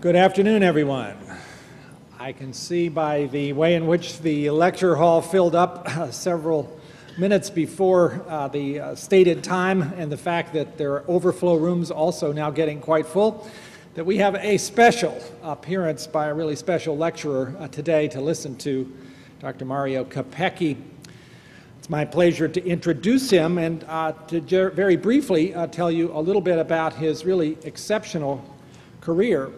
Good afternoon, everyone. I can see by the way in which the lecture hall filled up uh, several minutes before uh, the uh, stated time and the fact that there are overflow rooms also now getting quite full that we have a special appearance by a really special lecturer uh, today to listen to, Dr. Mario Capecchi. It's my pleasure to introduce him and uh, to very briefly uh, tell you a little bit about his really exceptional career.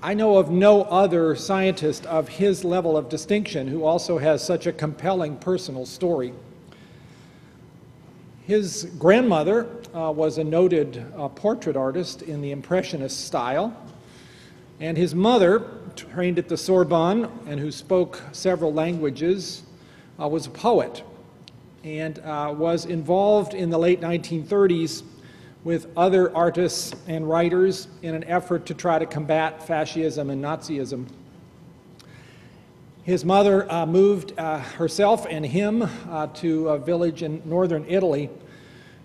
I know of no other scientist of his level of distinction who also has such a compelling personal story. His grandmother uh, was a noted uh, portrait artist in the Impressionist style, and his mother, trained at the Sorbonne and who spoke several languages, uh, was a poet and uh, was involved in the late 1930s with other artists and writers in an effort to try to combat fascism and Nazism. His mother uh, moved uh, herself and him uh, to a village in northern Italy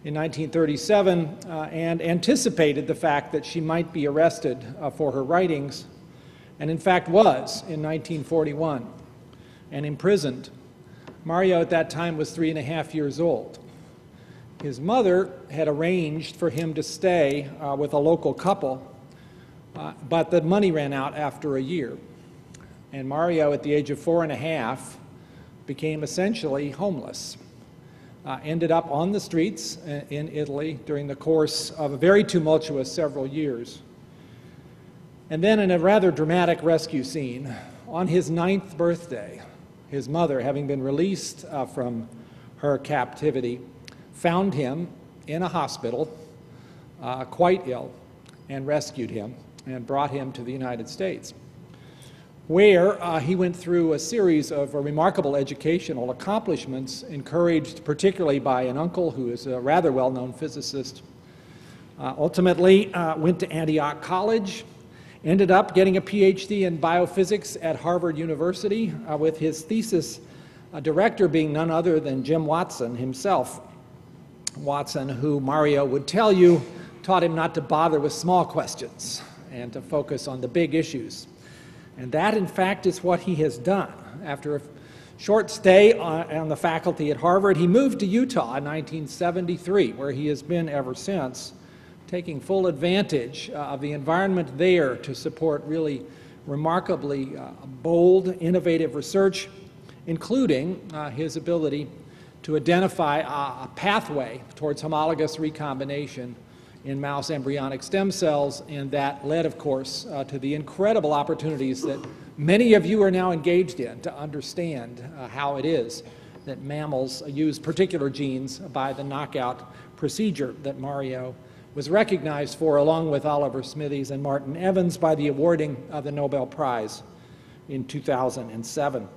in 1937 uh, and anticipated the fact that she might be arrested uh, for her writings, and in fact was in 1941 and imprisoned. Mario at that time was three and a half years old. His mother had arranged for him to stay uh, with a local couple, uh, but the money ran out after a year. And Mario, at the age of four and a half, became essentially homeless. Uh, ended up on the streets uh, in Italy during the course of a very tumultuous several years. And then, in a rather dramatic rescue scene, on his ninth birthday, his mother, having been released uh, from her captivity, found him in a hospital, uh, quite ill, and rescued him and brought him to the United States, where uh, he went through a series of uh, remarkable educational accomplishments, encouraged particularly by an uncle who is a rather well-known physicist. Uh, ultimately, uh, went to Antioch College, ended up getting a PhD in biophysics at Harvard University, uh, with his thesis director being none other than Jim Watson himself. Watson, who Mario would tell you taught him not to bother with small questions and to focus on the big issues. And that, in fact, is what he has done. After a short stay on the faculty at Harvard, he moved to Utah in 1973, where he has been ever since, taking full advantage uh, of the environment there to support really remarkably uh, bold, innovative research, including uh, his ability to identify a, a pathway towards homologous recombination in mouse embryonic stem cells, and that led, of course, uh, to the incredible opportunities that many of you are now engaged in to understand uh, how it is that mammals use particular genes by the knockout procedure that Mario was recognized for, along with Oliver Smithies and Martin Evans, by the awarding of the Nobel Prize in 2007.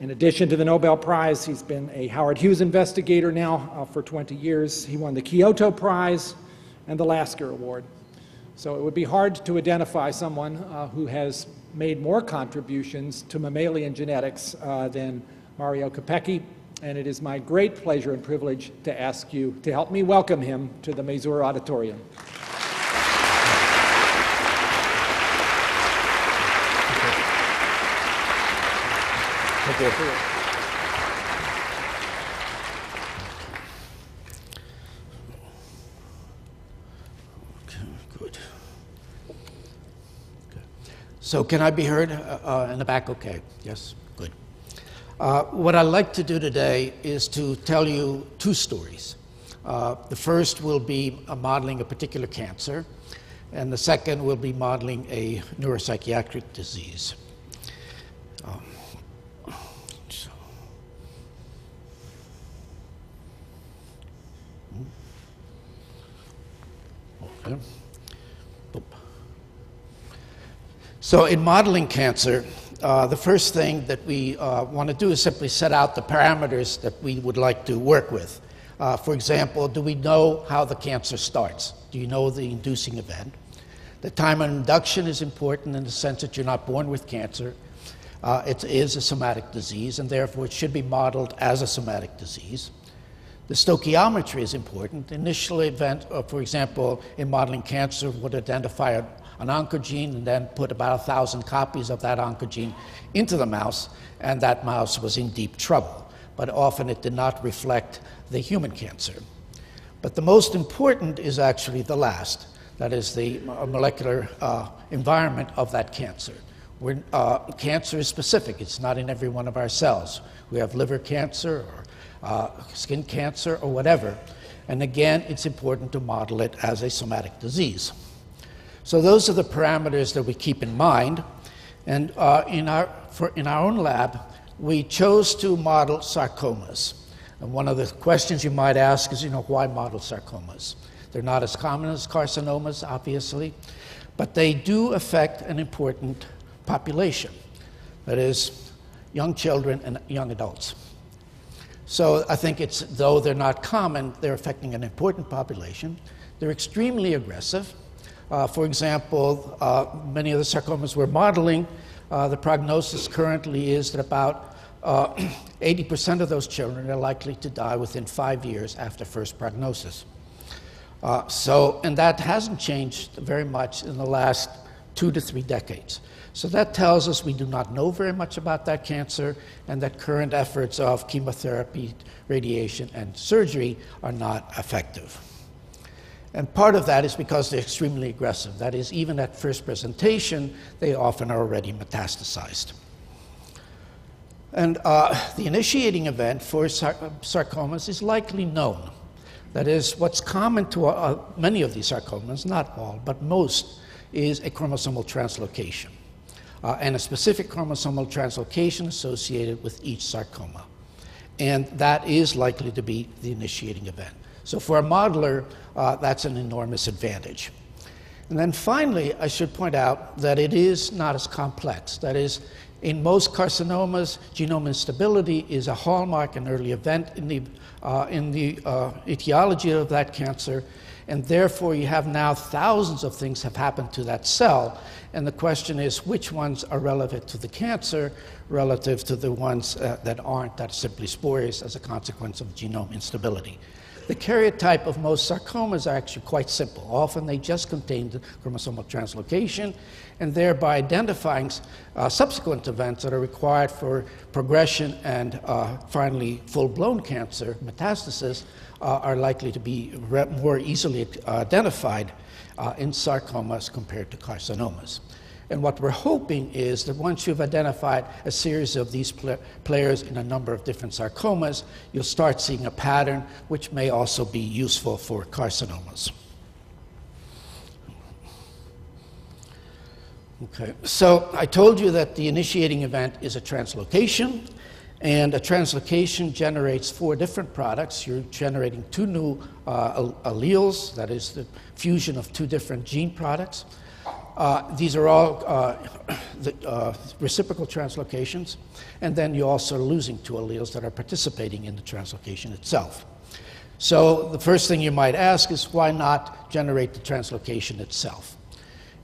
In addition to the Nobel Prize, he's been a Howard Hughes investigator now uh, for 20 years. He won the Kyoto Prize and the Lasker Award. So it would be hard to identify someone uh, who has made more contributions to mammalian genetics uh, than Mario Capecchi, and it is my great pleasure and privilege to ask you to help me welcome him to the Mazur Auditorium. Okay, good. So can I be heard uh, uh, in the back? Okay, yes, good. Uh, what I'd like to do today is to tell you two stories. Uh, the first will be modeling a particular cancer, and the second will be modeling a neuropsychiatric disease. Um, Okay. So in modeling cancer, uh, the first thing that we uh, want to do is simply set out the parameters that we would like to work with. Uh, for example, do we know how the cancer starts? Do you know the inducing event? The time of induction is important in the sense that you're not born with cancer. Uh, it is a somatic disease, and therefore it should be modeled as a somatic disease. The stoichiometry is important. The initial event, uh, for example, in modeling cancer would identify an oncogene and then put about a thousand copies of that oncogene into the mouse, and that mouse was in deep trouble. But often it did not reflect the human cancer. But the most important is actually the last that is, the molecular uh, environment of that cancer. Uh, cancer is specific, it's not in every one of our cells. We have liver cancer or uh, skin cancer or whatever. And again, it's important to model it as a somatic disease. So, those are the parameters that we keep in mind. And uh, in, our, for, in our own lab, we chose to model sarcomas. And one of the questions you might ask is, you know, why model sarcomas? They're not as common as carcinomas, obviously, but they do affect an important population that is, young children and young adults. So I think it's, though they're not common, they're affecting an important population. They're extremely aggressive. Uh, for example, uh, many of the sarcomas we're modeling, uh, the prognosis currently is that about 80% uh, of those children are likely to die within five years after first prognosis. Uh, so, and that hasn't changed very much in the last two to three decades. So that tells us we do not know very much about that cancer and that current efforts of chemotherapy, radiation, and surgery are not effective. And part of that is because they're extremely aggressive. That is, even at first presentation, they often are already metastasized. And uh, the initiating event for sar- sarcomas is likely known. That is, what's common to uh, many of these sarcomas, not all, but most, is a chromosomal translocation, uh, and a specific chromosomal translocation associated with each sarcoma. And that is likely to be the initiating event. So, for a modeler, uh, that's an enormous advantage. And then finally, I should point out that it is not as complex. That is, in most carcinomas, genome instability is a hallmark, an early event in the, uh, in the uh, etiology of that cancer, and therefore you have now thousands of things have happened to that cell. And the question is which ones are relevant to the cancer relative to the ones uh, that aren't, that are simply spurious as a consequence of genome instability. The karyotype of most sarcomas are actually quite simple. Often they just contain the chromosomal translocation, and thereby identifying uh, subsequent events that are required for progression and uh, finally full blown cancer, metastasis, are likely to be more easily identified uh, in sarcomas compared to carcinomas. And what we're hoping is that once you've identified a series of these pl players in a number of different sarcomas, you'll start seeing a pattern which may also be useful for carcinomas. Okay, so I told you that the initiating event is a translocation, and a translocation generates four different products. You're generating two new uh, alleles, that is, the fusion of two different gene products. Uh, these are all uh, the, uh, reciprocal translocations, and then you're also losing two alleles that are participating in the translocation itself. So the first thing you might ask is why not generate the translocation itself?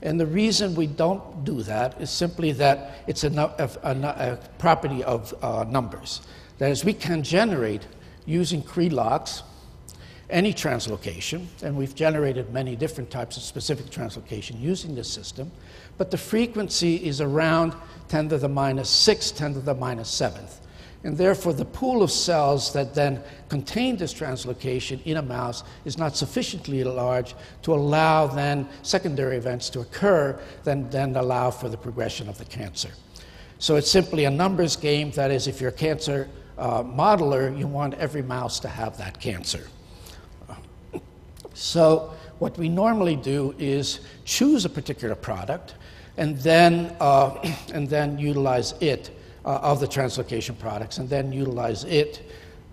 And the reason we don't do that is simply that it's a, a, a, property of uh, numbers. That is, we can generate using Cre-Lox any translocation, and we've generated many different types of specific translocation using this system, but the frequency is around 10 to the minus 6, 10 to the minus 7th. And therefore, the pool of cells that then contain this translocation in a mouse is not sufficiently large to allow then secondary events to occur, then, then allow for the progression of the cancer. So it's simply a numbers game. That is, if you're a cancer uh, modeler, you want every mouse to have that cancer. So, what we normally do is choose a particular product and then, uh, and then utilize it uh, of the translocation products and then utilize it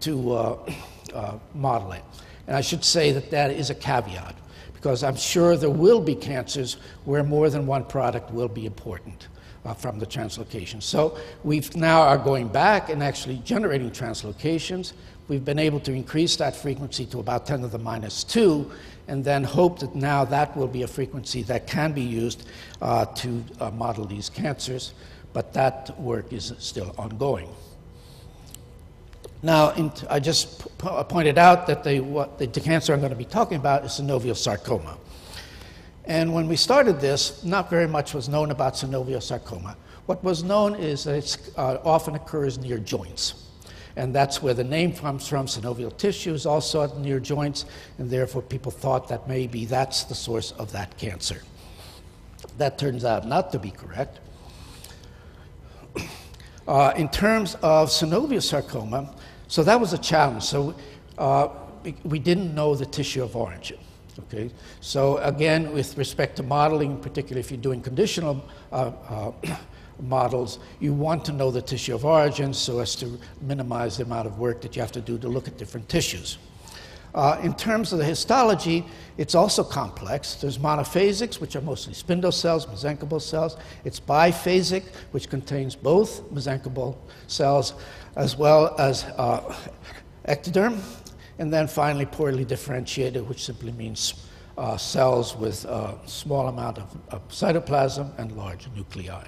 to uh, uh, model it. And I should say that that is a caveat because I'm sure there will be cancers where more than one product will be important. Uh, from the translocation. So we now are going back and actually generating translocations. We've been able to increase that frequency to about 10 to the minus 2, and then hope that now that will be a frequency that can be used uh, to uh, model these cancers, but that work is still ongoing. Now, I just pointed out that the, what, the cancer I'm going to be talking about is synovial sarcoma. And when we started this, not very much was known about synovial sarcoma. What was known is that it uh, often occurs near joints. And that's where the name comes from. Synovial tissue is also near joints, and therefore people thought that maybe that's the source of that cancer. That turns out not to be correct. Uh, in terms of synovial sarcoma, so that was a challenge. So uh, we didn't know the tissue of origin. Okay, so again, with respect to modeling, particularly if you're doing conditional uh, uh, models, you want to know the tissue of origin so as to minimize the amount of work that you have to do to look at different tissues. Uh, in terms of the histology, it's also complex. There's monophasics, which are mostly spindle cells, mesenchymal cells. It's biphasic, which contains both mesenchymal cells as well as uh, ectoderm. And then finally, poorly differentiated, which simply means uh, cells with a small amount of, of cytoplasm and large nuclei.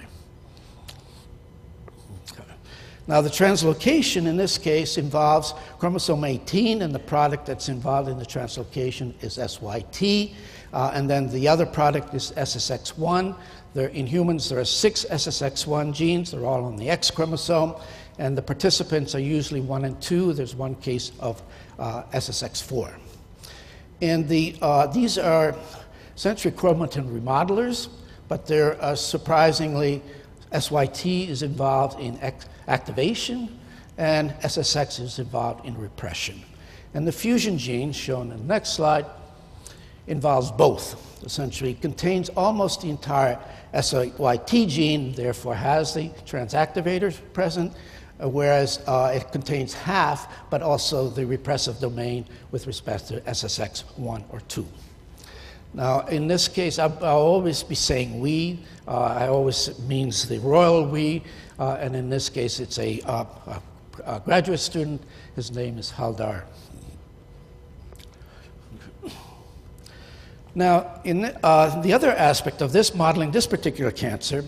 Now, the translocation in this case involves chromosome 18, and the product that's involved in the translocation is SYT. Uh, and then the other product is SSX1. There, in humans, there are six SSX1 genes, they're all on the X chromosome, and the participants are usually one and two. There's one case of uh, SSX4. And the, uh, these are essentially chromatin remodelers, but they're uh, surprisingly, SYT is involved in activation, and SSX is involved in repression. And the fusion gene, shown in the next slide, involves both. Essentially, it contains almost the entire SYT gene, therefore has the transactivators present, uh, whereas uh, it contains half, but also the repressive domain with respect to SSX 1 or 2. Now, in this case, I'll, I'll always be saying we. Uh, I always means the royal we, uh, and in this case, it's a, uh, a, a, graduate student. His name is Haldar. Now, in uh, the other aspect of this modeling this particular cancer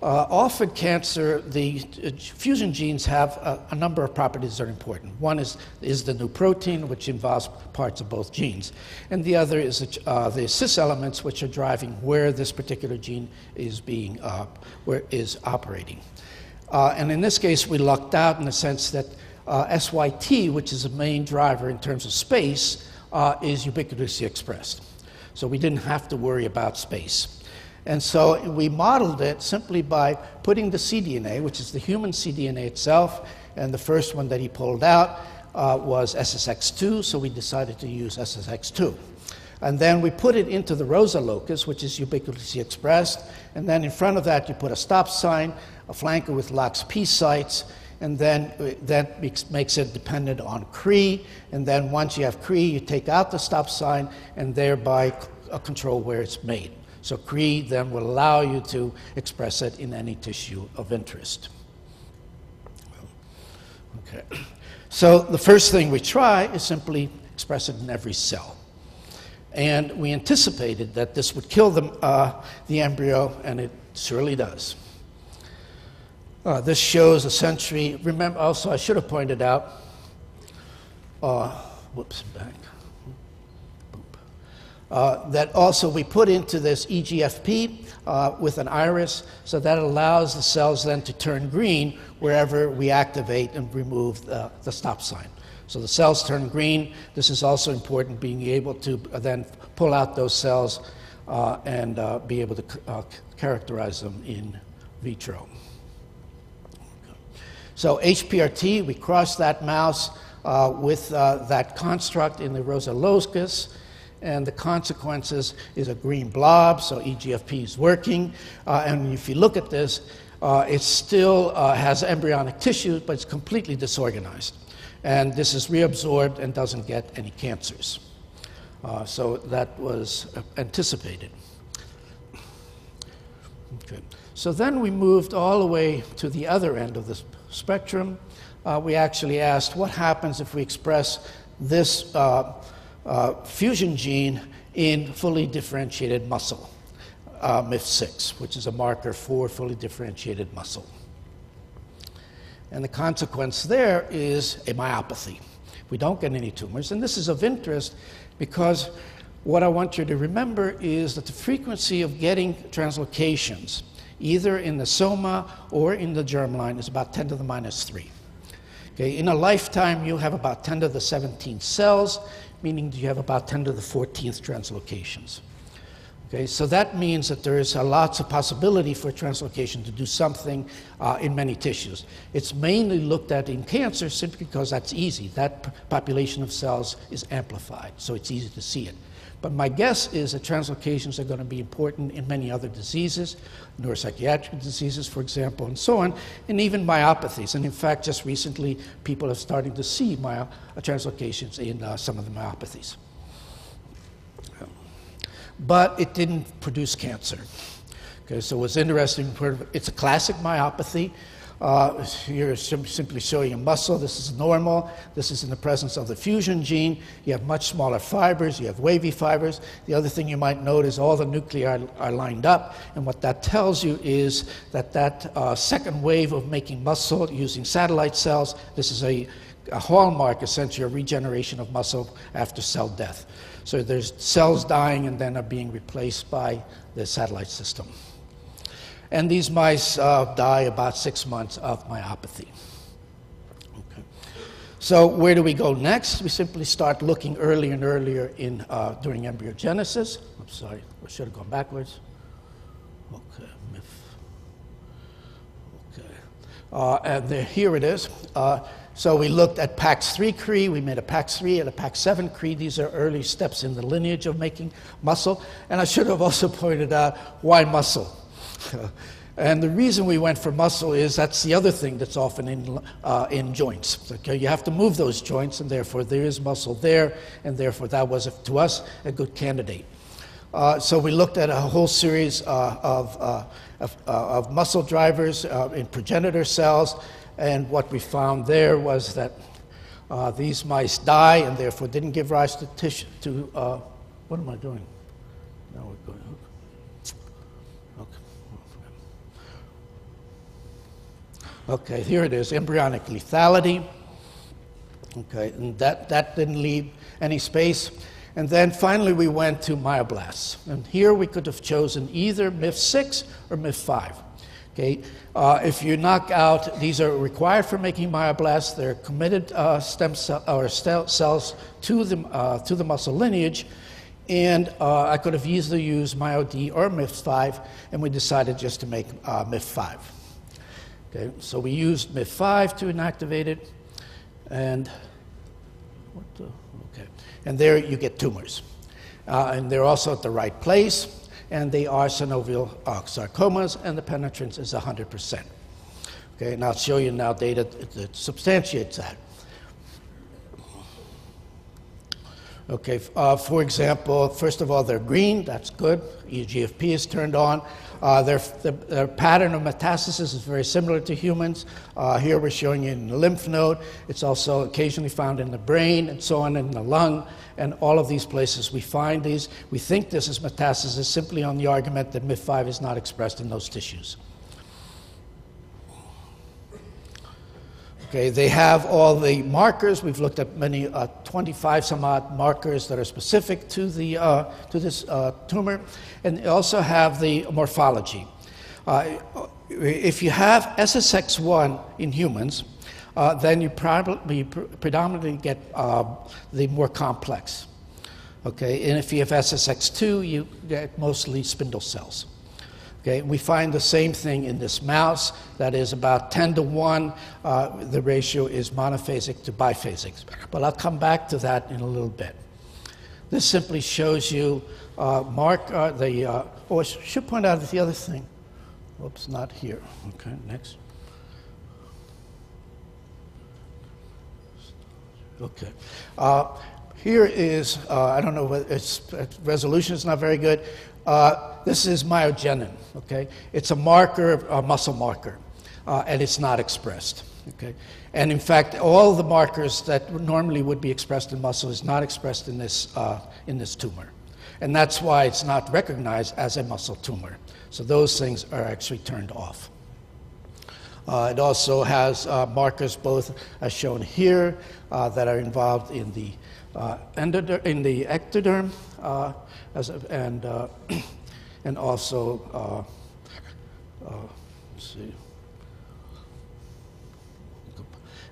uh, often cancer, the uh, fusion genes have a, a, number of properties that are important. One is, is the new protein, which involves parts of both genes. And the other is uh, the cis elements, which are driving where this particular gene is being, uh, where is operating. Uh, and in this case, we lucked out in the sense that uh, SYT, which is the main driver in terms of space, is ubiquitously expressed. So we didn't have to worry about space. And so we modeled it simply by putting the cDNA, which is the human cDNA itself, and the first one that he pulled out uh, was SSX2, so we decided to use SSX2. And then we put it into the ROSA locus, which is ubiquitously expressed, and then in front of that you put a stop sign, a flanker with LOXP sites, and then uh, that makes it dependent on CRE, and then once you have CRE, you take out the stop sign and thereby control where it's made. So CRE then will allow you to express it in any tissue of interest. Okay. So the first thing we try is simply express it in every cell. And we anticipated that this would kill the, uh, the embryo, and it surely does. Uh, this shows a essentially, remember also, I should have pointed out, uh, whoops, back. Uh, that also we put into this EGFP uh, with an iris, so that allows the cells then to turn green wherever we activate and remove the, the stop sign. So the cells turn green. This is also important, being able to then pull out those cells uh, and uh, be able to uh, characterize them in vitro. So HPRT, we cross that mouse uh, with that construct in the Rosa locus and the consequences is a green blob, so EGFP is working. Uh, and if you look at this, uh, it still uh, has embryonic tissue, but it's completely disorganized. And this is reabsorbed and doesn't get any cancers. Uh, so that was anticipated. Okay. So then we moved all the way to the other end of the spectrum. Uh, we actually asked what happens if we express this uh, fusion gene in fully differentiated muscle, uh, MIF6, which is a marker for fully differentiated muscle. And the consequence there is a myopathy. We don't get any tumors. And this is of interest because what I want you to remember is that the frequency of getting translocations, either in the soma or in the germline, is about 10 to the minus 3. Okay, in a lifetime, you have about 10 to the 17 cells, meaning you have about 10 to the 14th translocations. Okay, so that means that there is a lots of possibility for translocation to do something uh, in many tissues. It's mainly looked at in cancer simply because that's easy. That population of cells is amplified, so it's easy to see it. But my guess is that translocations are going to be important in many other diseases, neuropsychiatric diseases, for example, and so on, and even myopathies. And in fact, just recently, people are starting to see myo- uh, translocations in uh, some of the myopathies. But it didn't produce cancer. Okay, so what's interesting, it's a classic myopathy. Uh, here is simply showing a muscle. This is normal. This is in the presence of the fusion gene. You have much smaller fibers. You have wavy fibers. The other thing you might note is all the nuclei are lined up. And what that tells you is that that uh, second wave of making muscle using satellite cells, this is a, a hallmark, essentially, of regeneration of muscle after cell death. So there's cells dying and then are being replaced by the satellite system. And these mice uh, die about six months of myopathy. Okay. So where do we go next? We simply start looking earlier and earlier in, uh, during embryogenesis. I'm sorry, I should have gone backwards. Okay, Okay. Uh, and here it is. Uh, so we looked at PAX3 Cre, we made a PAX3 and a PAX7 Cre. These are early steps in the lineage of making muscle. And I should have also pointed out why muscle? and the reason we went for muscle is that's the other thing that's often in, uh, in joints. Okay? You have to move those joints, and therefore there is muscle there, and therefore that was, to us, a good candidate. Uh, so we looked at a whole series uh, of, uh, of, uh, of, muscle drivers uh, in progenitor cells, and what we found there was that these mice die and therefore didn't give rise to tissue. To what am I doing? Okay, here it is embryonic lethality. Okay, and that, that didn't leave any space. And then finally, we went to myoblasts. And here we could have chosen either MIF6 or MIF5. Okay, uh, if you knock out, these are required for making myoblasts. They're committed uh, stem cell, or cells to the, uh, to the muscle lineage. And uh, I could have easily used MyoD or MIF5, and we decided just to make uh, MIF5. Okay, so we used MIF5 to inactivate it, and what the, okay, and there you get tumors, uh, and they're also at the right place, and they are synovial sarcomas, and the penetrance is 100%. Okay, and I'll show you now data that substantiates that. Okay, uh, for example, first of all, they're green, that's good. EGFP is turned on. Uh, their, the, their, pattern of metastasis is very similar to humans. Uh, here we're showing you in the lymph node. It's also occasionally found in the brain and so on, in the lung, and all of these places we find these. We think this is metastasis simply on the argument that MIF5 is not expressed in those tissues. Okay, they have all the markers. We've looked at many, uh, 25 some odd markers that are specific to, the, uh, to this uh, tumor, and they also have the morphology. Uh, if you have SSX1 in humans, uh, then you probably predominantly get uh, the more complex. Okay, and if you have SSX2, you get mostly spindle cells. Okay, we find the same thing in this mouse, that is about 10 to 1. Uh, the ratio is monophasic to biphasic. But I'll come back to that in a little bit. This simply shows you uh, mark uh, the, uh, oh, I should point out the other thing. Whoops, not here. Okay, next. Okay. Uh, here is, uh, I don't know its resolution is not very good. Uh, this is myogenin, okay? It's a marker, a muscle marker, uh, and it's not expressed, okay? And in fact, all the markers that normally would be expressed in muscle is not expressed in this, uh, in this tumor. And that's why it's not recognized as a muscle tumor. So those things are actually turned off. Uh, it also has uh, markers both as shown here uh, that are involved in the, uh, endoder- in the ectoderm uh, as and, uh, and also, let's see,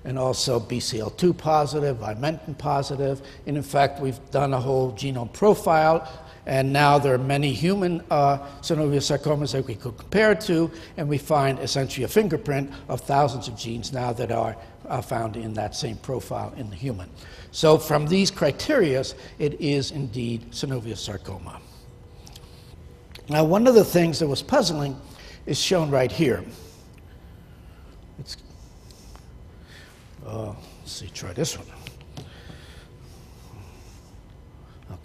and also BCL2 positive, Vimentin positive. And in fact, we've done a whole genome profile, and now there are many human uh, synovial sarcomas that we could compare to, and we find essentially a fingerprint of thousands of genes now that are uh, found in that same profile in the human. So, from these criteria, it is indeed synovial sarcoma. Now, one of the things that was puzzling is shown right here. It's uh, let's see, try this one.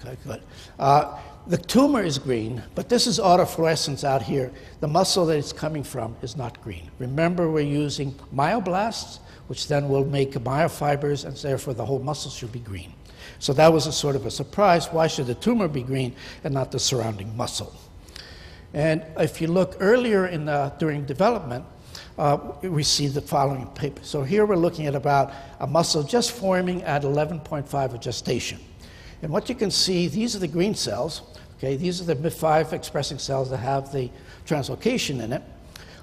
Okay, good. Uh, the tumor is green, but this is autofluorescence out here. The muscle that it's coming from is not green. Remember, we're using myoblasts, which then will make myofibers, and therefore the whole muscle should be green. So that was a sort of a surprise. Why should the tumor be green and not the surrounding muscle? And if you look earlier in the, during development, uh, we see the following paper. So here we're looking at about a muscle just forming at 11.5 of gestation. And what you can see, these are the green cells. Okay, these are the MIF5 expressing cells that have the translocation in it.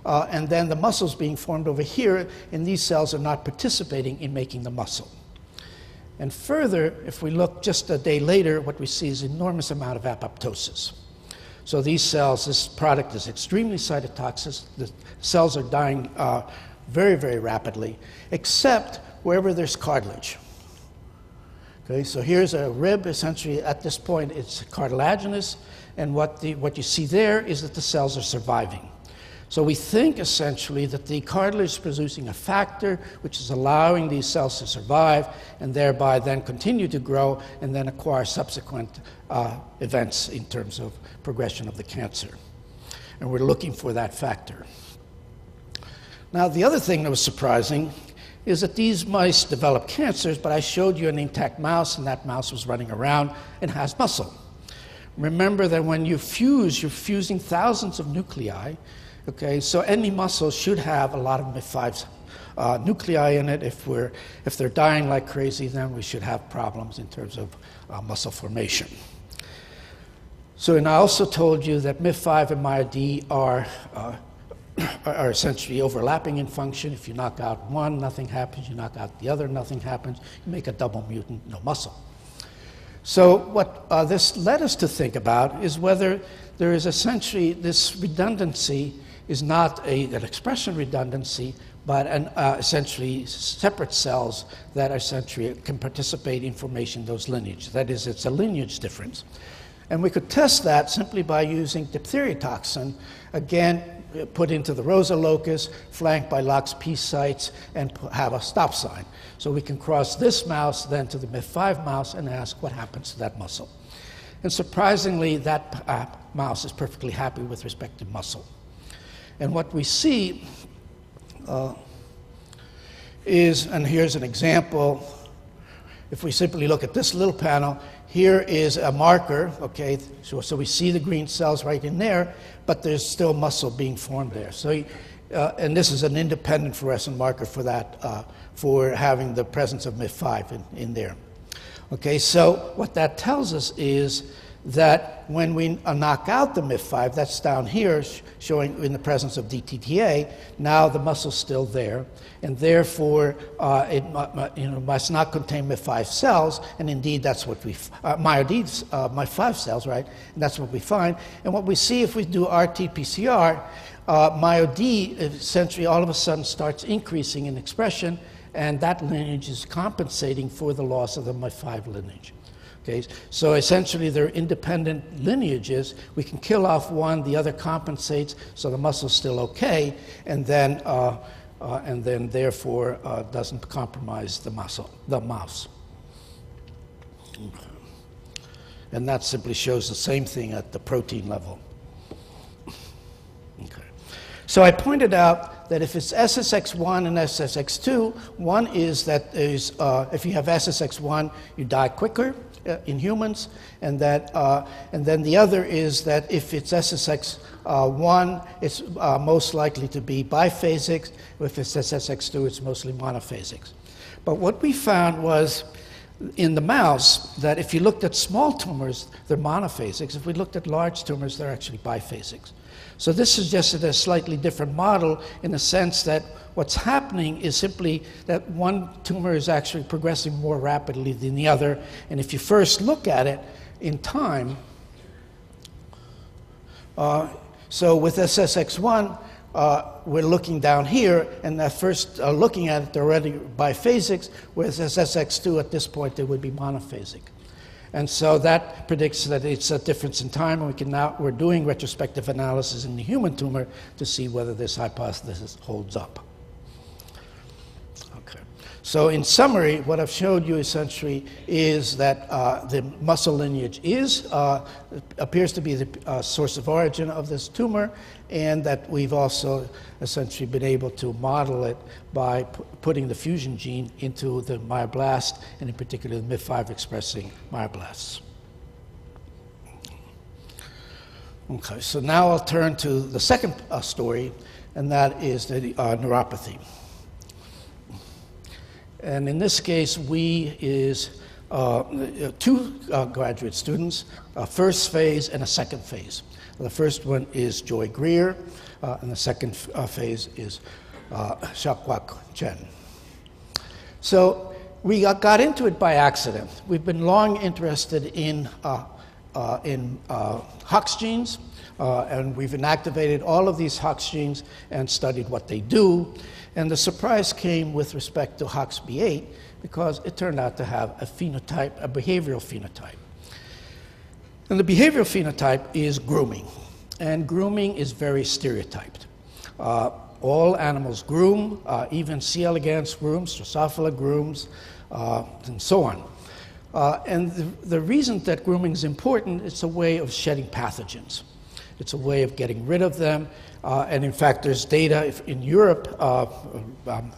Uh, and then the muscles being formed over here, and these cells are not participating in making the muscle. And further, if we look just a day later, what we see is enormous amount of apoptosis. So these cells, this product is extremely cytotoxic. The cells are dying uh, very, very rapidly, except wherever there's cartilage. Okay, so here's a rib. Essentially, at this point, it's cartilaginous, and what, the, what you see there is that the cells are surviving. So we think essentially that the cartilage is producing a factor which is allowing these cells to survive and thereby then continue to grow and then acquire subsequent uh, events in terms of progression of the cancer. And we're looking for that factor. Now, the other thing that was surprising is that these mice develop cancers, but I showed you an intact mouse, and that mouse was running around and has muscle. Remember that when you fuse, you're fusing thousands of nuclei Okay, so any muscle should have a lot of MIF5 uh, nuclei in it. If, we're, if they're dying like crazy, then we should have problems in terms of uh, muscle formation. So, and I also told you that MIF5 and MyoD are, uh, are essentially overlapping in function. If you knock out one, nothing happens. You knock out the other, nothing happens. You make a double mutant, no muscle. So, what uh, this led us to think about is whether there is essentially this redundancy is not a, an expression redundancy, but an, uh, essentially separate cells that essentially can participate in formation those lineage. That is, it's a lineage difference. And we could test that simply by using diphtheria toxin, again, put into the ROSA locus, flanked by LOX-P sites, and have a stop sign. So we can cross this mouse then to the MIF5 mouse and ask what happens to that muscle. And surprisingly, that uh, mouse is perfectly happy with respect to muscle. And what we see uh, is, and here's an example, if we simply look at this little panel, here is a marker, okay, so, so we see the green cells right in there, but there's still muscle being formed there. So, uh, and this is an independent fluorescent marker for that, uh, for having the presence of MIF5 in, in there. Okay, so what that tells us is that when we knock out the MIF5, that's down here showing in the presence of DTTA, now the muscle's still there, and therefore uh, it you know, must not contain MIF5 cells, and indeed that's what we, uh, myod's, uh, MIF5 cells, right? And that's what we find. And what we see if we do RT-PCR, uh, MyoD essentially all of a sudden starts increasing in expression, and that lineage is compensating for the loss of the MIF5 lineage. Okay, so essentially they're independent lineages. We can kill off one, the other compensates, so the muscle's still okay, and then, uh, uh, and then therefore uh, doesn't compromise the muscle, the mouse. And that simply shows the same thing at the protein level. Okay. So I pointed out that if it's SSX1 and SSX2, one is that is, uh, if you have SSX1, you die quicker uh, in humans, and, that, uh, and then the other is that if it's SSX1, it's uh, most likely to be biphasic. If it's SSX2, it's mostly monophasic. But what we found was in the mouse that if you looked at small tumors, they're monophasics. If we looked at large tumors, they're actually biphasics. So this suggested a slightly different model in the sense that what's happening is simply that one tumor is actually progressing more rapidly than the other. And if you first look at it in time, uh, so with SSX1, uh, we're looking down here, and at first uh, looking at it, they're already biphasics, whereas SSX2 at this point, they would be monophasic. And so that predicts that it's a difference in time, and we can now, we're doing retrospective analysis in the human tumor to see whether this hypothesis holds up. So in summary, what I've showed you essentially is that uh, the muscle lineage is, uh, appears to be the uh, source of origin of this tumor, and that we've also essentially been able to model it by putting the fusion gene into the myoblast, and in particular the MIF5 expressing myoblasts. Okay, so now I'll turn to the second uh, story, and that is the uh, neuropathy. And in this case, we is uh, two uh, graduate students, a first phase and a second phase. The first one is Joy Greer, uh, and the second uh, phase is uh, Chen. So we got into it by accident. We've been long interested in, uh, uh, in uh, Hox genes, uh, and we've inactivated all of these Hox genes and studied what they do. And the surprise came with respect to HOXB8 because it turned out to have a phenotype, a behavioral phenotype. And the behavioral phenotype is grooming. And grooming is very stereotyped. Uh, all animals groom, uh, even C. elegans grooms, Drosophila grooms, uh, and so on. Uh, and the, the, reason that grooming is important, it's a way of shedding pathogens. It's a way of getting rid of them. Uh, and in fact, there's data in Europe uh, um,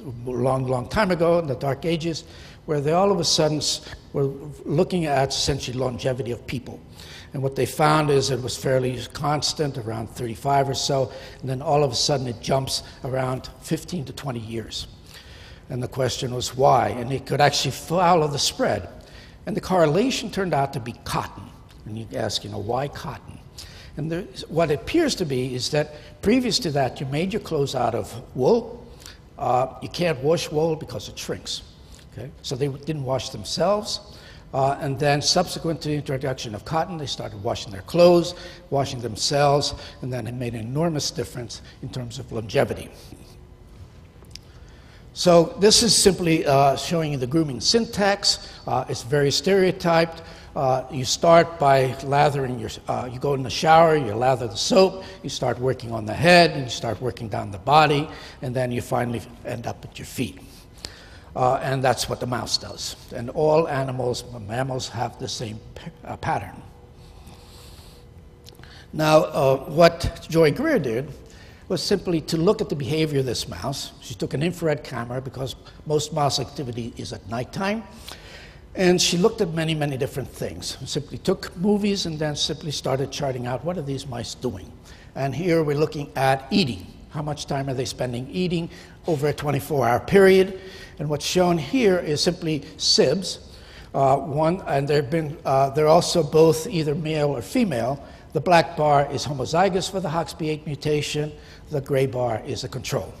a long, long time ago in the Dark Ages where they all of a sudden were looking at essentially longevity of people. And what they found is it was fairly constant, around 35 or so, and then all of a sudden it jumps around 15 to 20 years. And the question was why? And it could actually follow the spread. And the correlation turned out to be cotton. And you ask, you know, why cotton? And there, what it appears to be is that previous to that, you made your clothes out of wool. Uh, you can't wash wool because it shrinks. Okay? So they didn't wash themselves. Uh, and then, subsequent to the introduction of cotton, they started washing their clothes, washing themselves, and then it made an enormous difference in terms of longevity. So, this is simply uh, showing you the grooming syntax. Uh, it's very stereotyped. Uh, you start by lathering your, uh, you go in the shower, you lather the soap, you start working on the head, and you start working down the body, and then you finally end up at your feet. Uh, and that's what the mouse does. And all animals, mammals, have the same uh, pattern. Now, uh, what Joy Greer did was simply to look at the behavior of this mouse. She took an infrared camera because most mouse activity is at nighttime. And she looked at many, many different things. Simply took movies and then simply started charting out what are these mice doing. And here we're looking at eating. How much time are they spending eating over a 24 hour period? And what's shown here is simply SIBs. Uh, one, and they've been, uh, they're also both either male or female. The black bar is homozygous for the HOXB8 mutation. The gray bar is a control.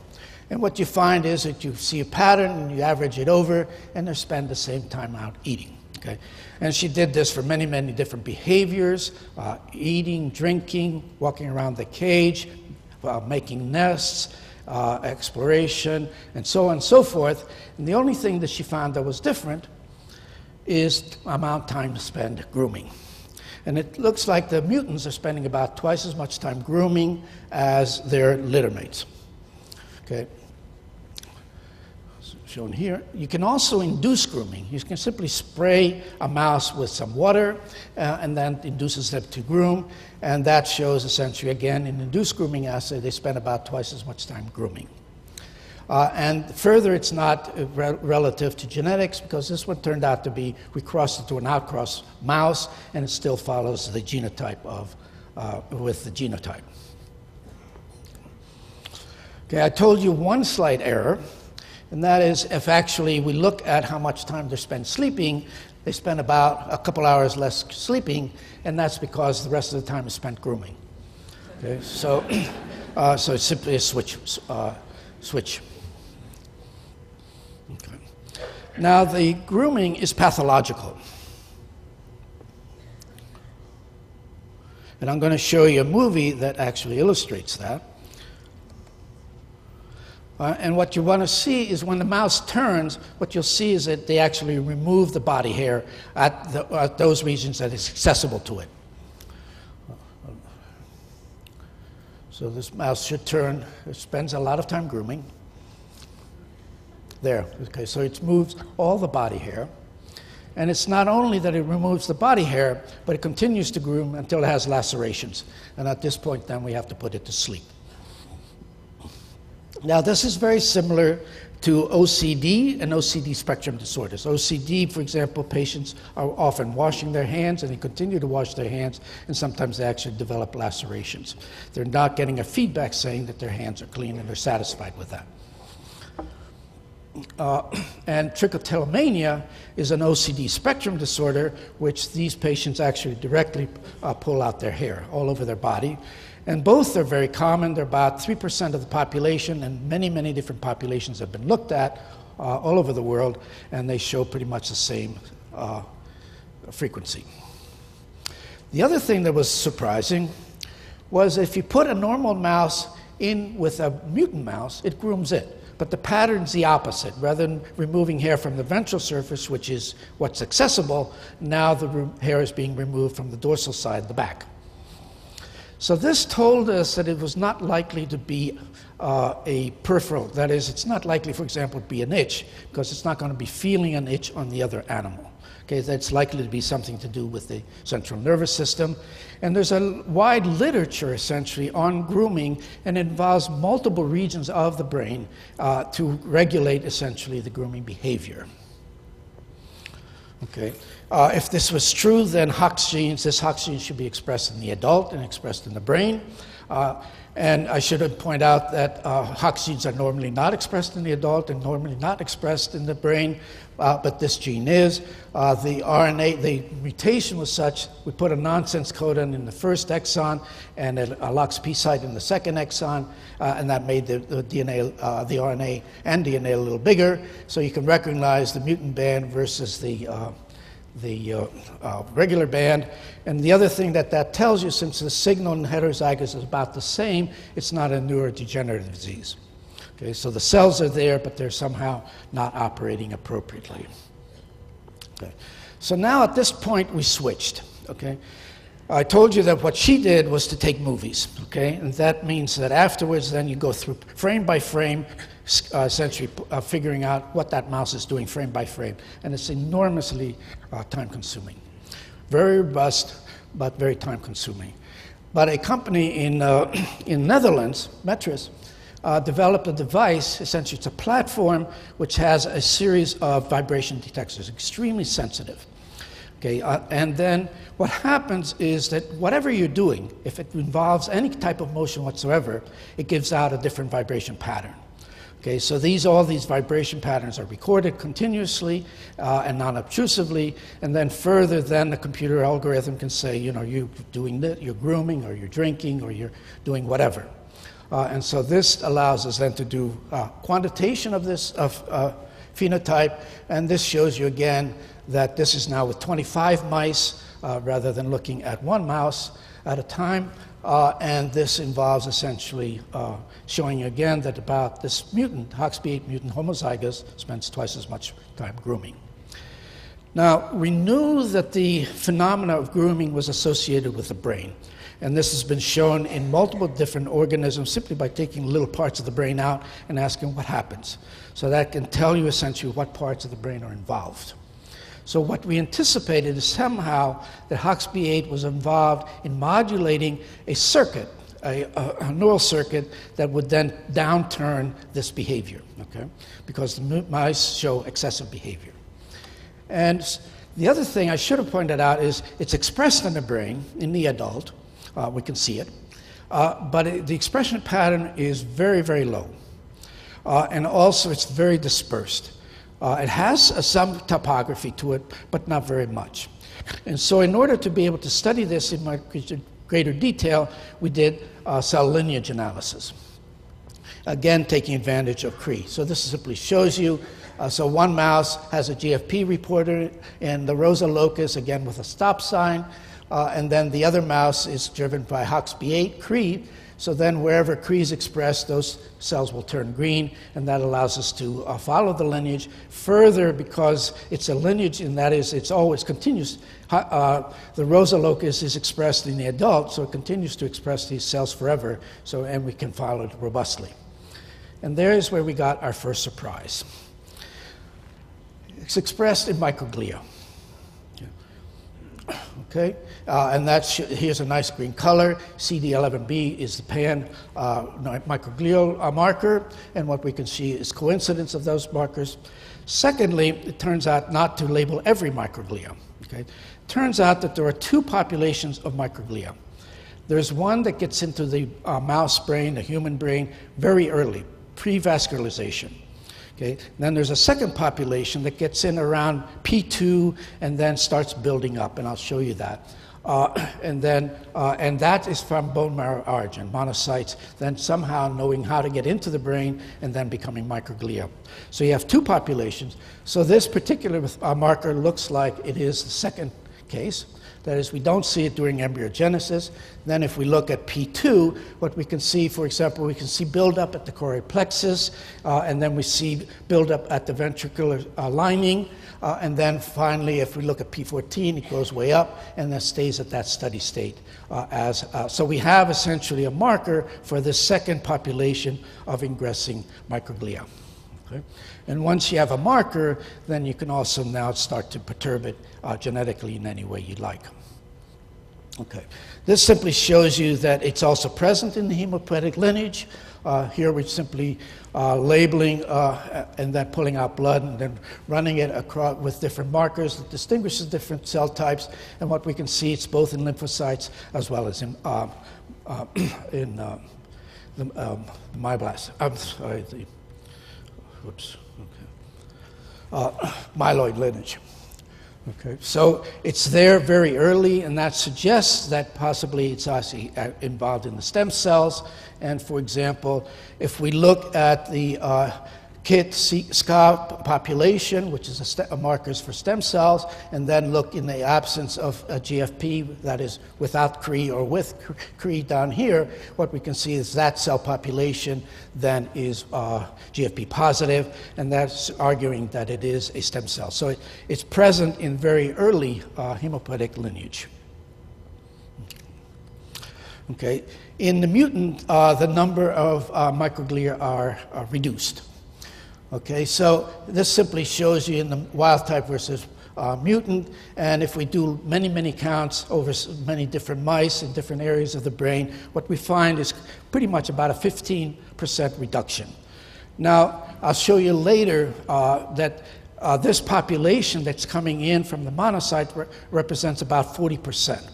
And what you find is that you see a pattern and you average it over, and they spend the same time out eating. Okay? And she did this for many, many different behaviors uh, eating, drinking, walking around the cage, uh, making nests, uh, exploration, and so on and so forth. And the only thing that she found that was different is amount of time spent grooming. And it looks like the mutants are spending about twice as much time grooming as their littermates. Okay. Shown here. You can also induce grooming. You can simply spray a mouse with some water uh, and then induces them to groom. And that shows essentially, again, in induced grooming assay, they spend about twice as much time grooming. Uh, and further, it's not uh, re- relative to genetics because this one turned out to be, we crossed it to an outcross mouse and it still follows the genotype of, uh, with the genotype. Okay, I told you one slight error, and that is if actually we look at how much time they spend sleeping, they spend about a couple hours less sleeping, and that's because the rest of the time is spent grooming. Okay, so, uh, so it's simply a switch. Uh, switch. Okay. Now, the grooming is pathological. And I'm going to show you a movie that actually illustrates that. Uh, and what you want to see is when the mouse turns, what you'll see is that they actually remove the body hair at, the, at those regions that is accessible to it. So this mouse should turn, it spends a lot of time grooming. There, okay, so it moves all the body hair. And it's not only that it removes the body hair, but it continues to groom until it has lacerations. And at this point, then we have to put it to sleep. Now, this is very similar to OCD and OCD spectrum disorders. OCD, for example, patients are often washing their hands and they continue to wash their hands, and sometimes they actually develop lacerations. They're not getting a feedback saying that their hands are clean and they're satisfied with that. Uh, and trichotillomania is an OCD spectrum disorder, which these patients actually directly uh, pull out their hair all over their body. And both are very common. They're about 3% of the population, and many, many different populations have been looked at uh, all over the world, and they show pretty much the same uh, frequency. The other thing that was surprising was if you put a normal mouse in with a mutant mouse, it grooms it. But the pattern's the opposite. Rather than removing hair from the ventral surface, which is what's accessible, now the hair is being removed from the dorsal side, the back. So this told us that it was not likely to be uh, a peripheral. That is, it's not likely, for example, to be an itch because it's not going to be feeling an itch on the other animal. Okay, that's likely to be something to do with the central nervous system. And there's a wide literature essentially on grooming and it involves multiple regions of the brain uh, to regulate essentially the grooming behavior. Okay. Uh, if this was true, then Hox genes, this Hox gene should be expressed in the adult and expressed in the brain. Uh, and I should point out that uh, Hox genes are normally not expressed in the adult and normally not expressed in the brain, uh, but this gene is. Uh, the RNA, the mutation was such, we put a nonsense codon in the first exon and a, a LOXP site in the second exon, uh, and that made the, the DNA, uh, the RNA and DNA a little bigger, so you can recognize the mutant band versus the the uh, uh, regular band. And the other thing that that tells you, since the signal in heterozygous is about the same, it's not a neurodegenerative disease. Okay, so the cells are there, but they're somehow not operating appropriately. Okay. So now at this point, we switched. Okay. I told you that what she did was to take movies, okay? And that means that afterwards, then you go through frame by frame, uh, essentially uh, figuring out what that mouse is doing frame by frame. And it's enormously uh, time consuming. Very robust, but very time consuming. But a company in, uh, in Netherlands, Metris, uh, developed a device, essentially it's a platform which has a series of vibration detectors, extremely sensitive. Okay, uh, and then what happens is that whatever you're doing, if it involves any type of motion whatsoever, it gives out a different vibration pattern. Okay, so these all these vibration patterns are recorded continuously uh, and non-obtrusively, and then further, then the computer algorithm can say, you know, you're doing this, you're grooming, or you're drinking, or you're doing whatever. Uh, and so this allows us then to do uh, quantitation of this of uh, phenotype, and this shows you again that this is now with 25 mice uh, rather than looking at one mouse at a time. Uh, and this involves essentially uh, showing again that about this mutant, HOXB8 mutant homozygous, spends twice as much time grooming. Now, we knew that the phenomena of grooming was associated with the brain. And this has been shown in multiple different organisms simply by taking little parts of the brain out and asking what happens. So that can tell you essentially what parts of the brain are involved. So what we anticipated is somehow that HOXB8 was involved in modulating a circuit, a, a, a neural circuit that would then downturn this behavior, okay? Because the mice show excessive behavior. And the other thing I should have pointed out is it's expressed in the brain in the adult, uh, we can see it. Uh, but it, the expression pattern is very, very low. Uh, and also, it's very dispersed. Uh, it has uh, some topography to it, but not very much. And so, in order to be able to study this in much greater detail, we did uh, cell lineage analysis. Again, taking advantage of Cree. So, this simply shows you uh, so one mouse has a GFP reporter and the Rosa locus, again with a stop sign. Uh, and then the other mouse is driven by HOXB8 Cree. So then, wherever Cree is expressed, those cells will turn green, and that allows us to uh, follow the lineage further because it's a lineage, and that is, it's always continues. Uh, the Rosa locus is expressed in the adult, so it continues to express these cells forever, so, and we can follow it robustly. And there is where we got our first surprise. It's expressed in microglia. Okay, uh, and that's here's a nice green color. CD11B is the pan uh, microglial uh, marker, and what we can see is coincidence of those markers. Secondly, it turns out not to label every microglia. Okay, turns out that there are two populations of microglia. There's one that gets into the uh, mouse brain, the human brain, very early, pre-vascularization. Okay? Then there's a second population that gets in around P2 and then starts building up, and I'll show you that. Uh, and then, uh, and that is from bone marrow origin, monocytes, then somehow knowing how to get into the brain and then becoming microglia. So you have two populations. So this particular uh, marker looks like it is the second case. That is, we don't see it during embryogenesis. Then, if we look at P2, what we can see, for example, we can see buildup at the choroid plexus, uh, and then we see buildup at the ventricular uh, lining. Uh, and then finally, if we look at P14, it goes way up and then stays at that steady state. Uh, as, uh, so we have essentially a marker for the second population of ingressing microglia. Okay? And once you have a marker, then you can also now start to perturb it uh, genetically in any way you like. Okay. This simply shows you that it's also present in the hemopoietic lineage. Uh, here we're simply uh, labeling uh, and then pulling out blood and then running it across with different markers that distinguishes different cell types. And what we can see, it's both in lymphocytes as well as in, uh, uh, in uh, the um, myoblasts. I'm sorry, the, oops, okay. myeloid lineage. Okay, so it's there very early, and that suggests that possibly it's actually uh, involved in the stem cells. And for example, if we look at the uh, KIT SCA population, which is a, a markers for stem cells, and then look in the absence of a GFP, that is without CRE or with CRE down here, what we can see is that cell population then is uh, GFP positive, and that's arguing that it is a stem cell. So it, it's present in very early uh, hemopoietic lineage. Okay, in the mutant, uh, the number of uh, microglia are reduced. Okay, so this simply shows you in the wild type versus uh, mutant, and if we do many, many counts over many different mice in different areas of the brain, what we find is pretty much about a 15% reduction. Now, I'll show you later uh, that uh, this population that's coming in from the monocyte re- represents about 40%.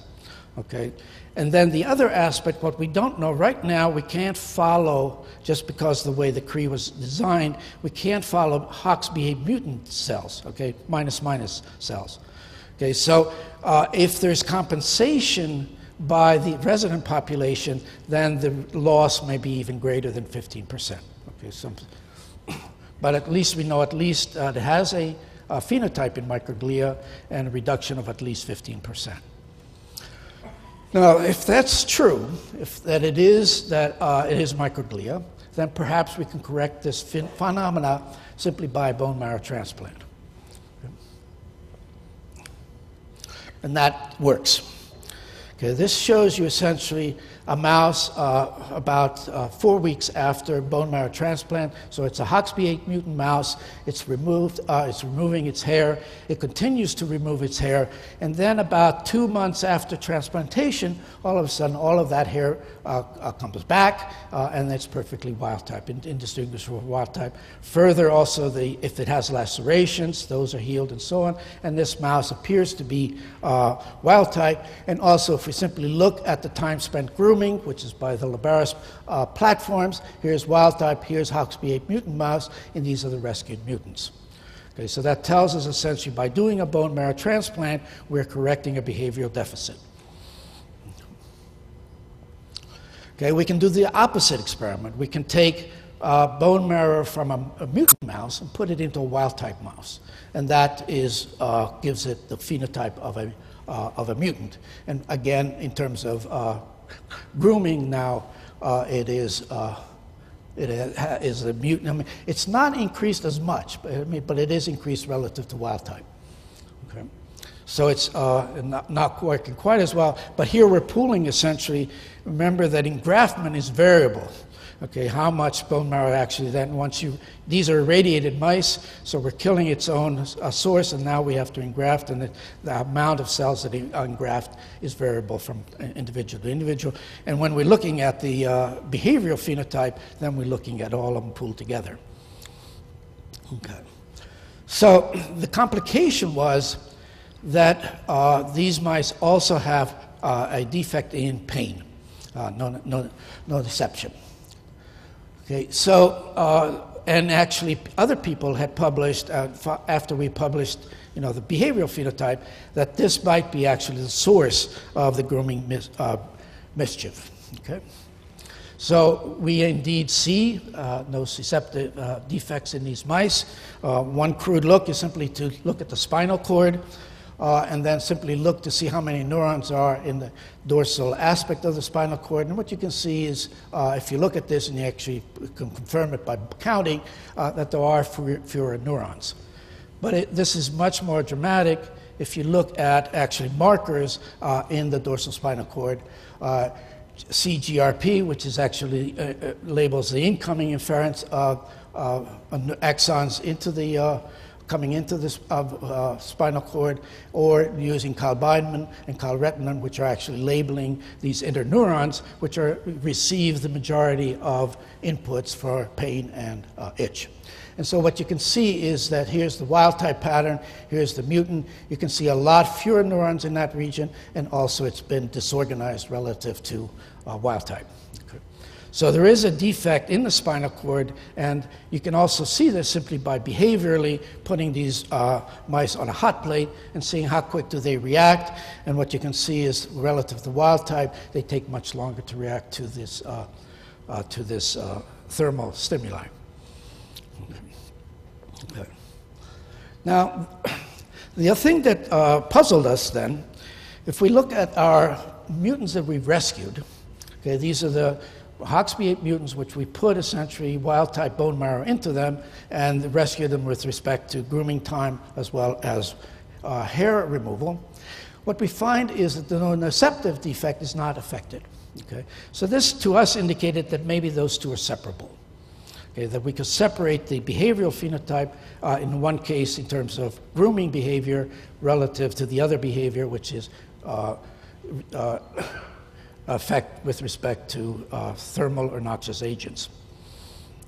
Okay, and then the other aspect, what we don't know right now, we can't follow, just because the way the Cree was designed, we can't follow HOXB8 mutant cells, okay, minus minus cells. Okay, so uh, if there's compensation by the resident population, then the loss may be even greater than 15%. Okay, so, but at least we know at least uh, it has a, a phenotype in microglia and a reduction of at least 15%. Now, if that's true, if that it is that uh, it is microglia, then perhaps we can correct this phenomena simply by bone marrow transplant. and that works. Okay, this shows you essentially a mouse uh, about uh, four weeks after bone marrow transplant. So it's a HOXB8 mutant mouse. It's removed. Uh, it's removing its hair. It continues to remove its hair, and then about two months after transplantation, all of a sudden, all of that hair uh, uh, comes back, uh, and it's perfectly wild type, indistinguishable from wild type. Further, also, the, if it has lacerations, those are healed, and so on. And this mouse appears to be wild type. And also, if we simply look at the time spent grooming grooming, which is by the Labaris uh, platforms. Here's wild type, here's HOXB8 mutant mouse, and these are the rescued mutants. Okay, so that tells us essentially by doing a bone marrow transplant, we're correcting a behavioral deficit. Okay, we can do the opposite experiment. We can take uh, bone marrow from a, a, mutant mouse and put it into a wild type mouse. And that is, uh, gives it the phenotype of a, uh, of a mutant. And again, in terms of uh, grooming now, uh, it is uh, it is a mutant. I mean, it's not increased as much, but, I mean, but it is increased relative to wild type. Okay, so it's uh, not, not working quite as well. But here we're pooling essentially. Remember that engraftment is variable okay, how much bone marrow actually then once you, these are irradiated mice, so we're killing its own uh, source, and now we have to engraft, and the, the amount of cells that engraft is variable from individual to individual. And when we're looking at the uh, behavioral phenotype, then we're looking at all of them pooled together. Okay. So the complication was that uh, these mice also have uh, a defect in pain, uh, no, no, no deception. Okay, so, uh, and actually other people had published, uh, after we published, you know, the behavioral phenotype, that this might be actually the source of the grooming mis uh, mischief. Okay? So we indeed see uh, nociceptive uh, defects in these mice. Uh, one crude look is simply to look at the spinal cord uh, and then simply look to see how many neurons are in the dorsal aspect of the spinal cord. And what you can see is, uh, if you look at this and you actually can confirm it by counting, uh, that there are fewer neurons. But it, this is much more dramatic if you look at actually markers uh, in the dorsal spinal cord. Uh, CGRP, which is actually uh, labels the incoming inference of axons into the coming into the uh, spinal cord or using clobidin and calretinin, which are actually labeling these interneurons, which are, receive the majority of inputs for pain and uh, itch. And so what you can see is that here's the wild type pattern, here's the mutant. You can see a lot fewer neurons in that region, and also it's been disorganized relative to uh, wild type. So there is a defect in the spinal cord, and you can also see this simply by behaviorally putting these uh, mice on a hot plate and seeing how quick do they react. And what you can see is relative to wild type, they take much longer to react to this, uh, uh, to this uh, thermal stimuli. Okay. Now, the thing that uh, puzzled us then, if we look at our mutants that we've rescued, okay, these are the HOXB8 mutants, which we put essentially wild type bone marrow into them and rescue them with respect to grooming time as well as uh, hair removal. What we find is that the nociceptive defect is not affected. Okay? So this to us indicated that maybe those two are separable. Okay, that we could separate the behavioral phenotype uh, in one case in terms of grooming behavior relative to the other behavior, which is uh, uh effect with respect to uh, thermal or noxious agents.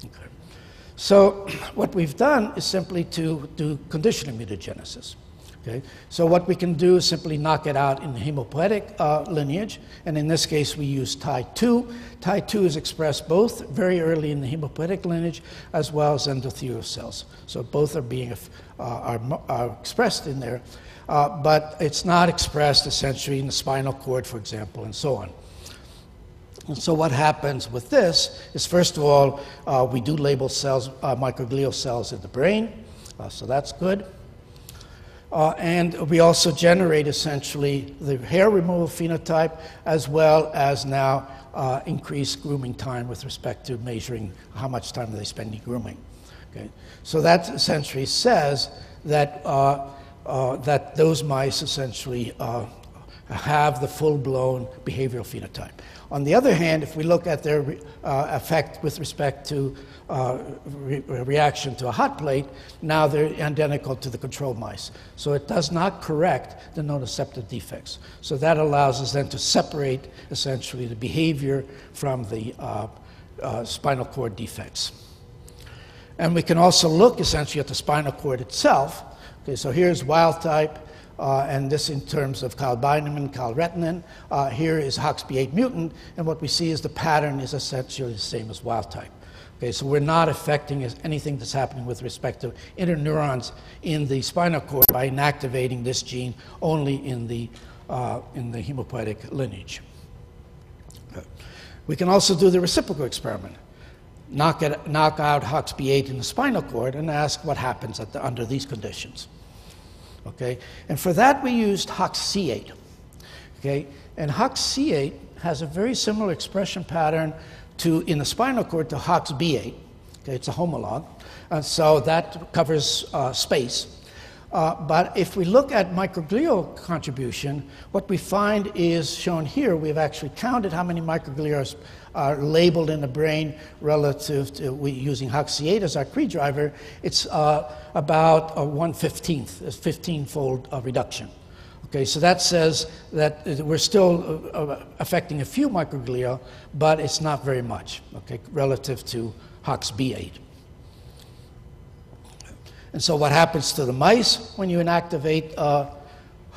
Okay. So what we've done is simply to do conditional mutagenesis. Okay? So what we can do is simply knock it out in the hemopoietic uh, lineage, and in this case we use TIE2. TIE2 is expressed both very early in the hemopoietic lineage as well as endothelial cells. So both are being uh, are, are expressed in there, uh, but it's not expressed essentially in the spinal cord, for example, and so on. And so what happens with this is, first of all, uh, we do label cells, uh, microglial cells in the brain, uh, so that's good. Uh, and we also generate essentially the hair removal phenotype as well as now uh, increased grooming time with respect to measuring how much time they spend in grooming. Okay? So that essentially says that uh, that those mice essentially have the full blown behavioral phenotype. On the other hand, if we look at their uh, effect with respect to uh, re- reaction to a hot plate, now they're identical to the control mice. So it does not correct the nociceptive defects. So that allows us then to separate essentially the behavior from the uh, uh, spinal cord defects. And we can also look essentially at the spinal cord itself. Okay, so here's wild type, uh, and this in terms of calbinomin, calretinin. Uh, here is HOXB8 mutant, and what we see is the pattern is essentially the same as wild type. Okay, so we're not affecting anything that's happening with respect to interneurons in the spinal cord by inactivating this gene only in the, uh, in the hematopoietic lineage. We can also do the reciprocal experiment. Knock, it, knock out HOXB8 in the spinal cord and ask what happens the, under these conditions. Okay? And for that, we used HOXC8. Okay? And HOXC8 has a very similar expression pattern to, in the spinal cord to HOXB8. Okay? It's a homolog. And so that covers uh, space. Uh, but if we look at microglial contribution, what we find is shown here. We've actually counted how many microglia are labeled in the brain relative to we, using HOXC8 as our Cree driver. It's uh, about a 1 15th, a 15 fold uh, reduction. Okay, so that says that we're still uh, uh, affecting a few microglia, but it's not very much, okay, relative to HOXB8. And so, what happens to the mice when you inactivate uh,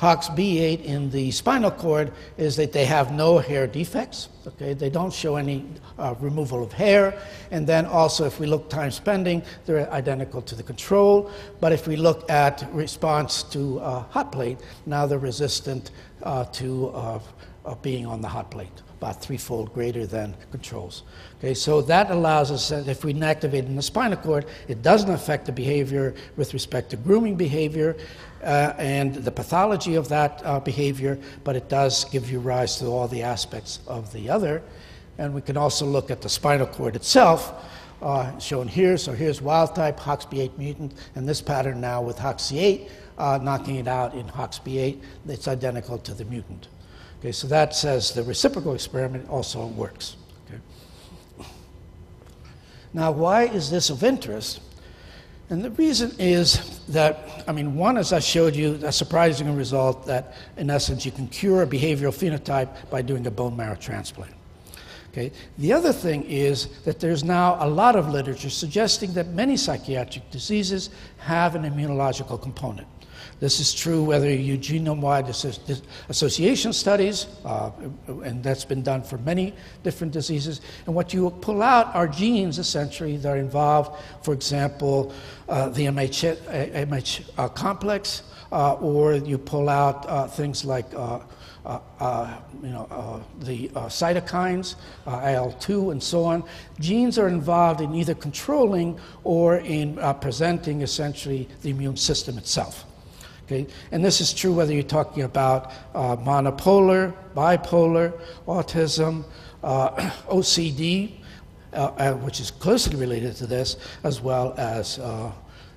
HOXB8 in the spinal cord is that they have no hair defects. Okay, they don't show any uh, removal of hair. And then also, if we look time spending, they're identical to the control. But if we look at response to uh, hot plate, now they're resistant uh, to uh, being on the hot plate about threefold greater than controls. Okay, so that allows us that if we inactivate in the spinal cord, it doesn't affect the behavior with respect to grooming behavior uh, and the pathology of that uh, behavior, but it does give you rise to all the aspects of the other. And we can also look at the spinal cord itself. Uh, shown here. So here's wild type HOXB8 mutant, and this pattern now with HOXC8, uh, knocking it out in HOXB8, it's identical to the mutant. Okay, so that says the reciprocal experiment also works. Okay. Now, why is this of interest? And the reason is that, I mean, one, as I showed you, a surprising result that, in essence, you can cure a behavioral phenotype by doing a bone marrow transplant. Okay. The other thing is that there's now a lot of literature suggesting that many psychiatric diseases have an immunological component. This is true whether you genome-wide association studies, uh, and that's been done for many different diseases. And what you pull out are genes, essentially, that are involved, for example, uh, the MH, MH uh, complex, uh, or you pull out uh, things like uh, uh, you know, uh, the uh, cytokines, IL-2, and so on. Genes are involved in either controlling or in presenting essentially the immune system itself. Okay? And this is true whether you're talking about uh, monopolar, bipolar, autism, uh, OCD, uh, uh, which is closely related to this, as well as uh,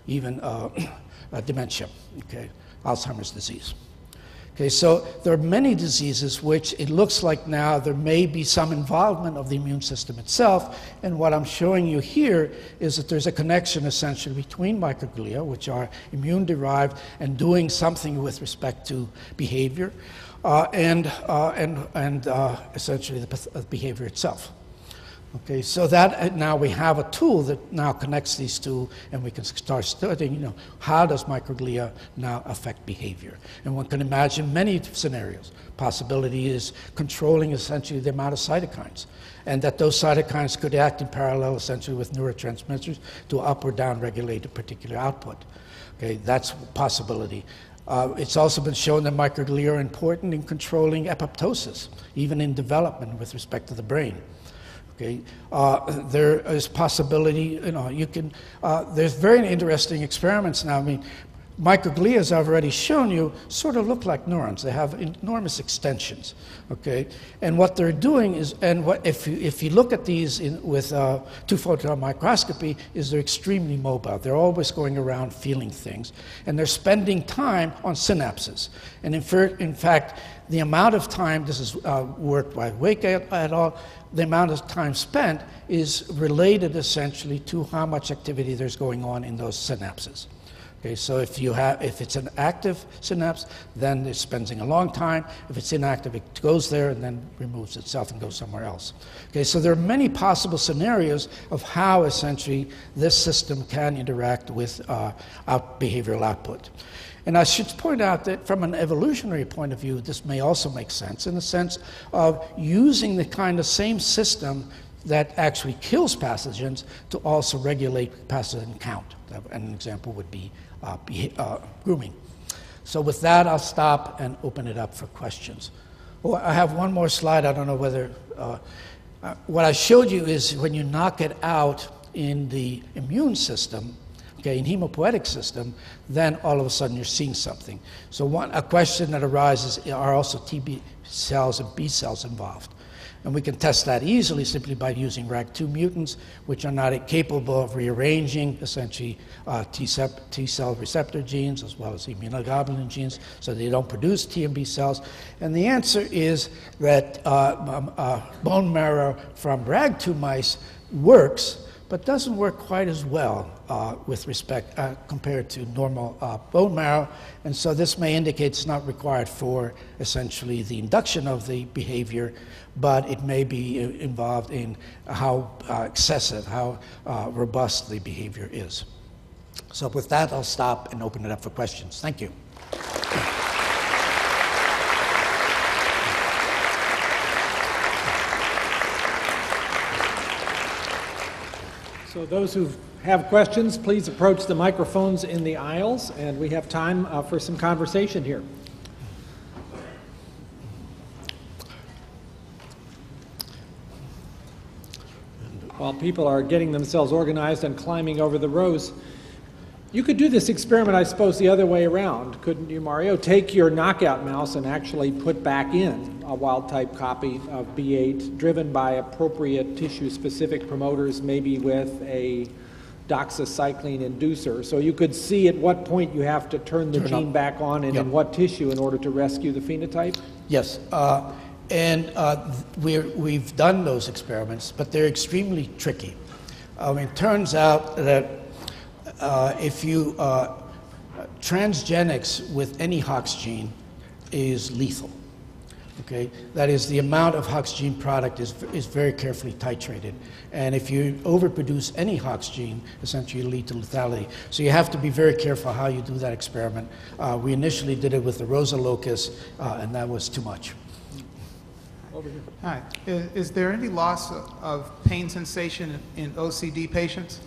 even uh, dementia, okay? Alzheimer's disease. Okay, so there are many diseases which it looks like now there may be some involvement of the immune system itself. And what I'm showing you here is that there's a connection essentially between microglia, which are immune derived, and doing something with respect to behavior, uh, and, uh, and, and uh, essentially the behavior itself. Okay, so that uh, now we have a tool that now connects these two, and we can start studying. You know, how does microglia now affect behavior? And one can imagine many scenarios. Possibility is controlling essentially the amount of cytokines, and that those cytokines could act in parallel essentially with neurotransmitters to up or down regulate a particular output. Okay, that's possibility. Uh, it's also been shown that microglia are important in controlling apoptosis, even in development with respect to the brain. Okay, uh, there is possibility. You know, you can. Uh, there's very interesting experiments now. I mean, microglia, as I've already shown you, sort of look like neurons. They have enormous extensions, okay? And what they're doing is, and what, if, you, if you look at these in, with uh, two-photon microscopy, is they're extremely mobile. They're always going around feeling things. And they're spending time on synapses. And in, in fact, the amount of time, this is uh, by Wake et al., the amount of time spent is related essentially to how much activity there's going on in those synapses. Okay, so if you have, if it's an active synapse, then it's spending a long time. If it's inactive, it goes there and then removes itself and goes somewhere else. Okay, so there are many possible scenarios of how essentially this system can interact with uh, out behavioral output. And I should point out that from an evolutionary point of view, this may also make sense in the sense of using the kind of same system that actually kills pathogens to also regulate pathogen count. An example would be uh, be, uh, grooming. So with that, I'll stop and open it up for questions. Well, I have one more slide. I don't know whether uh, uh, what I showed you is when you knock it out in the immune system, okay, in hemopoietic system, then all of a sudden you're seeing something. So one, a question that arises are also T cells and B cells involved? And we can test that easily simply by using RAG2 mutants, which are not capable of rearranging essentially uh, T, cell receptor genes as well as immunoglobulin genes, so they don't produce T and B cells. And the answer is that uh, um, uh, bone marrow from RAG2 mice works, but doesn't work quite as well uh, with respect uh, compared to normal uh, bone marrow. And so this may indicate it's not required for essentially the induction of the behavior, but it may be uh, involved in how uh, excessive, how robust the behavior is. So with that, I'll stop and open it up for questions. Thank you. So those who have questions, please approach the microphones in the aisles, and we have time uh, for some conversation here. While people are getting themselves organized and climbing over the rows, you could do this experiment, I suppose, the other way around, couldn't you, Mario? Take your knockout mouse and actually put back in a wild type copy of B8 driven by appropriate tissue specific promoters, maybe with a doxycycline inducer. So you could see at what point you have to turn the turn gene up. back on and yep. in what tissue in order to rescue the phenotype? Yes. Uh, and uh, we have done those experiments, but they're extremely tricky. Um, it turns out that uh, if you uh, transgenics with any HOX gene is lethal. Okay, that is the amount of HOX gene product is, is very carefully titrated. And if you overproduce any HOX gene, essentially you lead to lethality. So you have to be very careful how you do that experiment. Uh, we initially did it with the Rosa locus, uh, and that was too much. Over here. Hi. Is, is there any loss of pain sensation in OCD patients?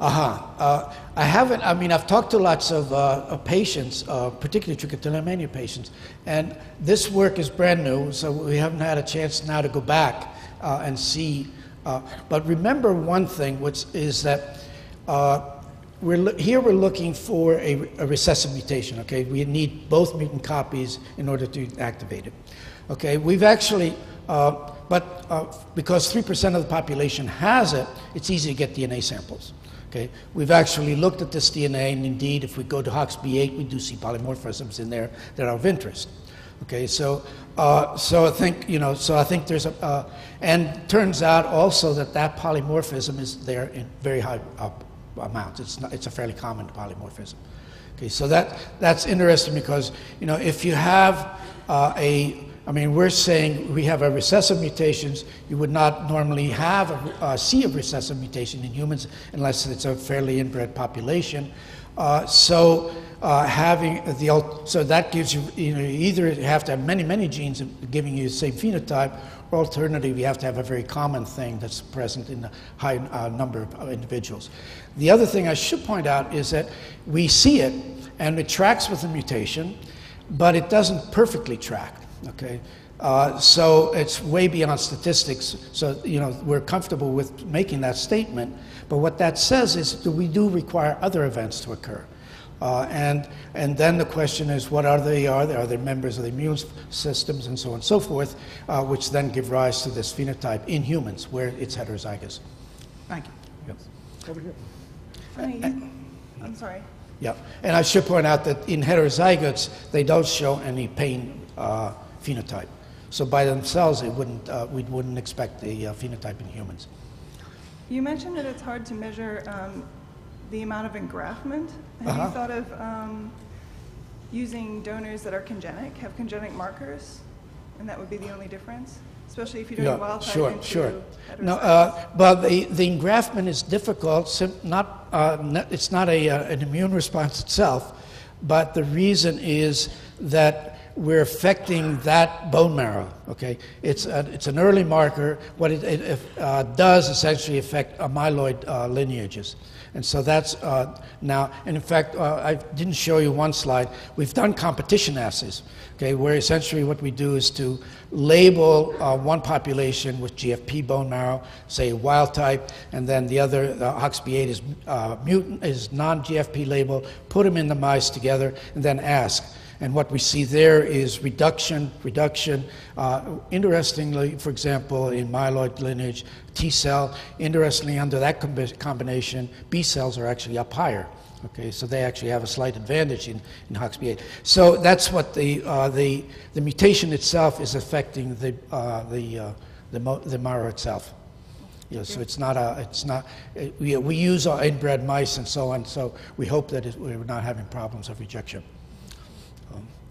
Uh-huh. Uh, I haven't, I mean, I've talked to lots of, uh, patients, uh, particularly trichotillomania patients, and this work is brand new, so we haven't had a chance now to go back uh, and see. Uh, but remember one thing, which is that uh, we're here we're looking for a, a, recessive mutation, okay? We need both mutant copies in order to activate it. Okay, we've actually, but because 3% of the population has it, it's easy to get DNA samples. Okay, we've actually looked at this DNA, and indeed, if we go to HOXB8, we do see polymorphisms in there that are of interest. Okay, so uh, so I think you know, so I think there's a, uh, and turns out also that that polymorphism is there in very high uh, amounts. It's not, it's a fairly common polymorphism. Okay, so that that's interesting because you know if you have uh, a I mean, we're saying we have a recessive mutations. You would not normally have a, a sea of recessive mutation in humans unless it's a fairly inbred population. Uh, so uh, having the so that gives you you know you either have to have many many genes giving you the same phenotype, or alternatively you have to have a very common thing that's present in a high uh, number of individuals. The other thing I should point out is that we see it and it tracks with the mutation, but it doesn't perfectly track. Okay, uh, so it's way beyond statistics. So you know we're comfortable with making that statement. But what that says is that we do require other events to occur. Uh, and, and then the question is, what are they? Are they, are they members of the immune systems and so on and so forth, uh, which then give rise to this phenotype in humans where it's heterozygous. Thank you. Yes. Over here. Funny, you- I'm sorry. Yeah, and I should point out that in heterozygotes, they don't show any pain uh, phenotype. So by themselves, it wouldn't, uh, we wouldn't expect the uh, phenotype in humans. You mentioned that it's hard to measure um, the amount of engraftment. Have Uh-huh. you thought of um, using donors that are congenic, have congenic markers, and that would be the only difference? Especially if you're doing wild type sure, sure. No, uh, well, the, the engraftment is difficult. Sim- not, uh, n- it's not a, uh, an immune response itself, but the reason is that we're affecting that bone marrow. Okay, it's a, it's an early marker. What it, it uh, does essentially affect amyloid uh, lineages. And so that's uh, now, and in fact, uh, I didn't show you one slide. We've done competition assays, okay, where essentially what we do is to label uh, one population with GFP bone marrow, say wild type, and then the other, uh, HOXB8 is uh, mutant, is non-GFP label, put them in the mice together, and then ask. And what we see there is reduction, reduction. Uh, interestingly, for example, in myeloid lineage, T cell, interestingly, under that combi- combination, B cells are actually up higher. Okay, so they actually have a slight advantage in, in HOXB8. So that's what the, uh, the, the mutation itself is affecting the, uh, the, uh, the, mo- the marrow itself. Yeah, so it's not a, it's not, uh, we, we use our inbred mice and so on, so we hope that it, we're not having problems of rejection.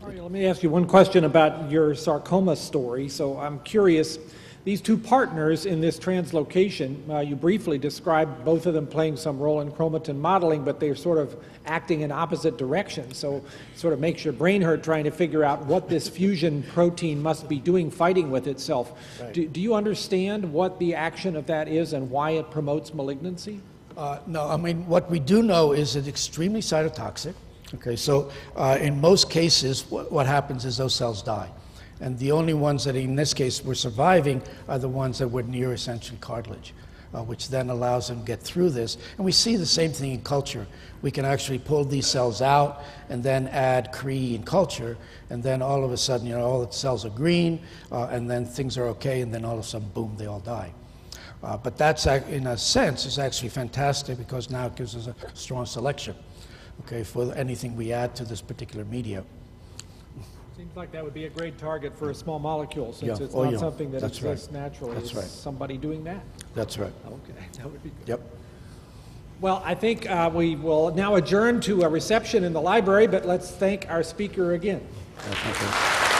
Right, let me ask you one question about your sarcoma story. So I'm curious, these two partners in this translocation, uh, you briefly described both of them playing some role in chromatin modeling, but they're sort of acting in opposite directions. So it sort of makes your brain hurt trying to figure out what this fusion protein must be doing fighting with itself. Do, do you understand what the action of that is and why it promotes malignancy? Uh, no, I mean, what we do know is it's extremely cytotoxic. Okay, so uh, in most cases, what, what happens is those cells die. And the only ones that in this case were surviving are the ones that were near essentially cartilage, uh, which then allows them to get through this. And we see the same thing in culture. We can actually pull these cells out and then add Cree in culture, and then all of a sudden, you know, all the cells are green, uh, and then things are okay, and then all of a sudden, boom, they all die. Uh, but that's, in a sense, is actually fantastic because now it gives us a strong selection, okay, for anything we add to this particular media. Seems like that would be a great target for a small molecule, since Yeah. it's Oh, not yeah. something that That's right. exists naturally. That's right. somebody doing that? That's right. Okay, that would be good. Yep. Well, I think uh, we will now adjourn to a reception in the library, but let's thank our speaker again. You.